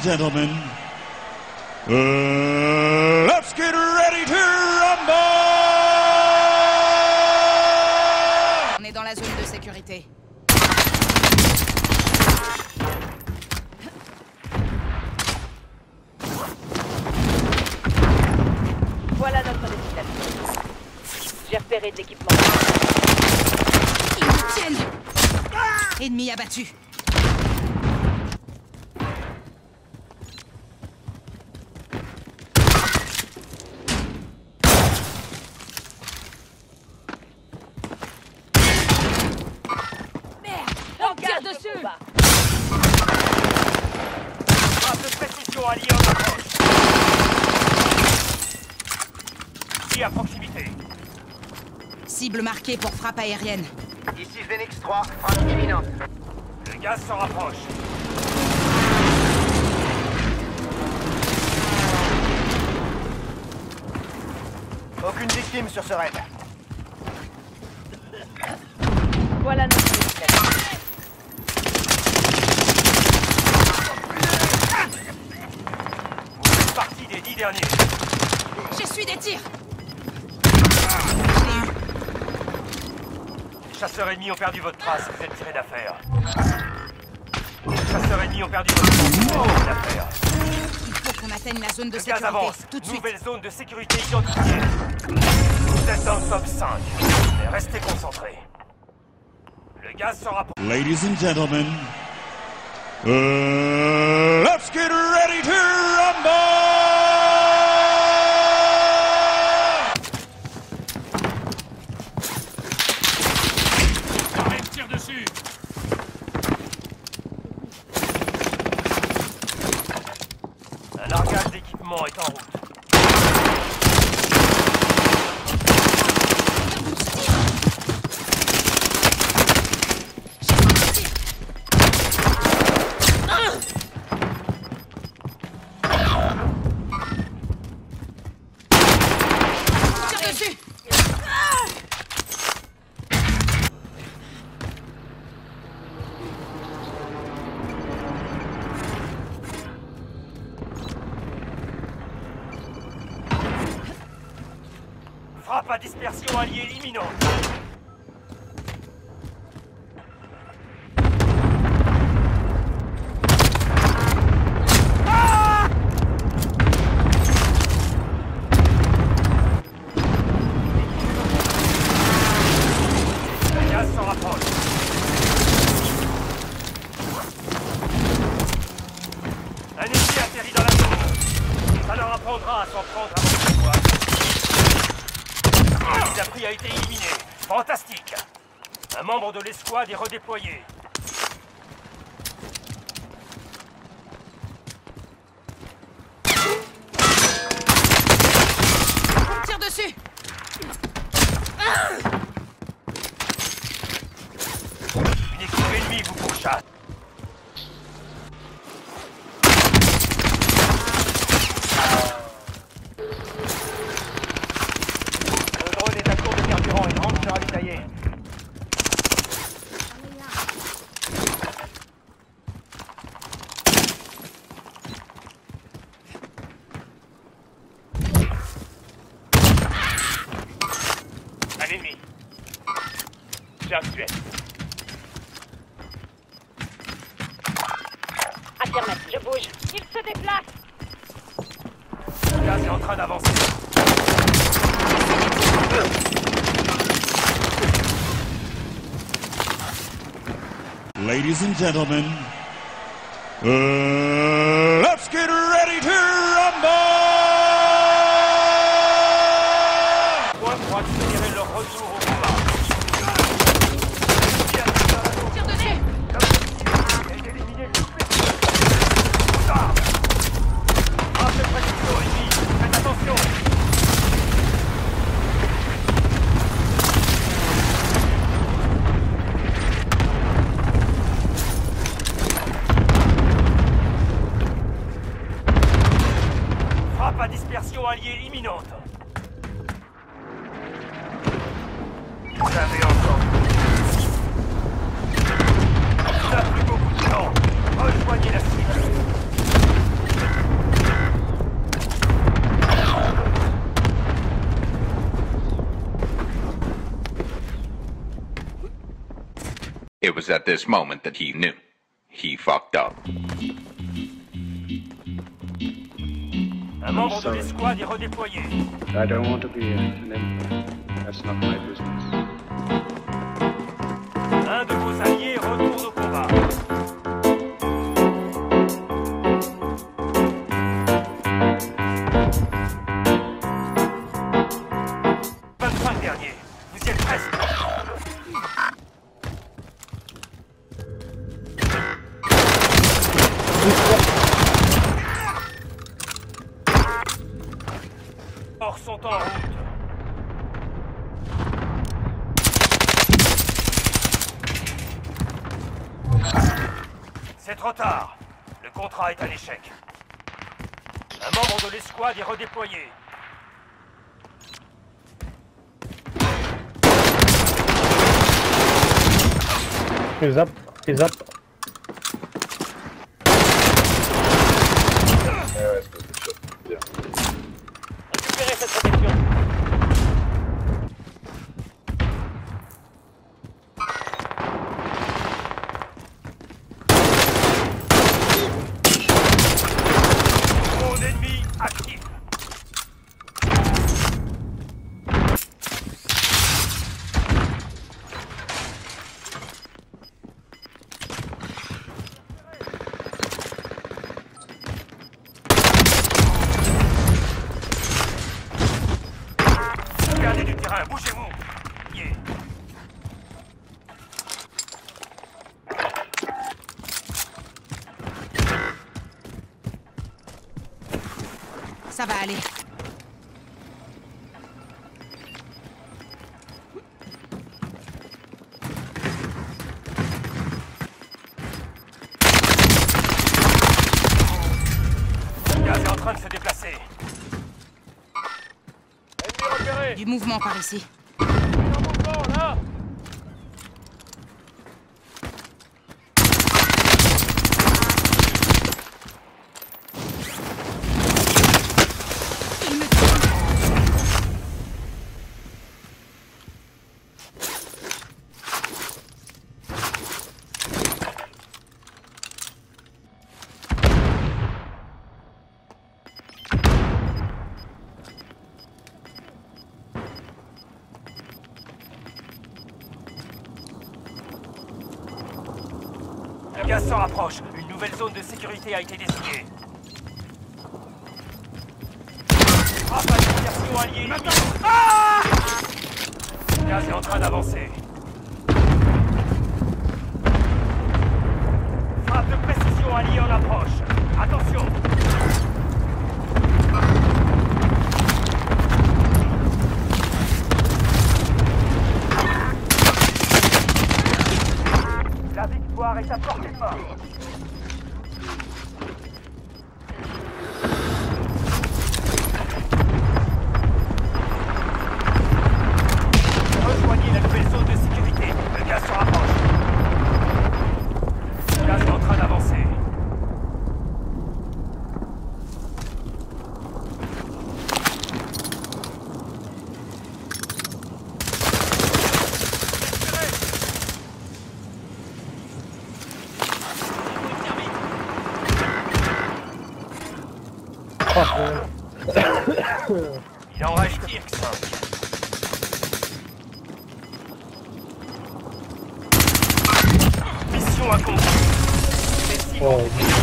and gentlemen, uh, let's get ready to rumble! On est dans la zone de sécurité. Voilà notre destination. J'ai repéré de l'équipement. Ils nous tiennent Ennemi abattu. Merde On tire Gage de dessus combat. Frappe de précision alliée en approche. À proximité. Cible marquée pour frappe aérienne. Ici Phoenix 3, frappe imminente. Le gaz se rapproche. Aucune victime sur ce raid. Voilà notre. Vous faites partie des dix derniers. J'essuie des tirs Je l'ai eu. Les chasseurs ennemis ont perdu votre trace, vous êtes tirés d'affaire. Les chasseurs ennemis ont perdu votre trace, vous êtes tirés d'affaire. Il faut qu'on atteigne la zone de Le sécurité. avance. Tout de suite. Nouvelle zone de sécurité identifiée. Vous êtes dans le top 5. Mais restez concentrés. Le gaz se rapproche. Ladies and gentlemen, uh, let's get ready to rumble! tire dessus Un largage d'équipement est À dispersion alliée imminente. Un ennemi atterrit dans la zone. Ça leur apprendra à s'en prendre à votre Zapri a été éliminé. Fantastique. Un membre de l'escouade est redéployé. Tire dessus Une équipe ennemie vous pourchasse. Le drone est à court de carburant et rentre sera détaillé. Un ennemi. Suède. Affirmatif, je bouge. Il se déplace. Le gaz est en train d'avancer. Ladies and gentlemen, uh, let's get ready to It was at this moment that he knew. He fucked up. Un membre de sorry. l'escouade est redéployé. I don't want to be an emperor. That's not my business. Sont en route. C'est trop tard. Le contrat est un échec. Un membre de l'escouade est redéployé. Ça va aller. Le gaz est en train de se déplacer. Ennemi repéré. Du mouvement par ici. En mouvement, là. Le gaz se rapproche. Une nouvelle zone de sécurité a été désignée. Frappe à dispersion alliée. Ah Le gaz est en train d'avancer. Frappe de précision alliée en approche. Attention Il en reste ça. Mission accomplie. Oh.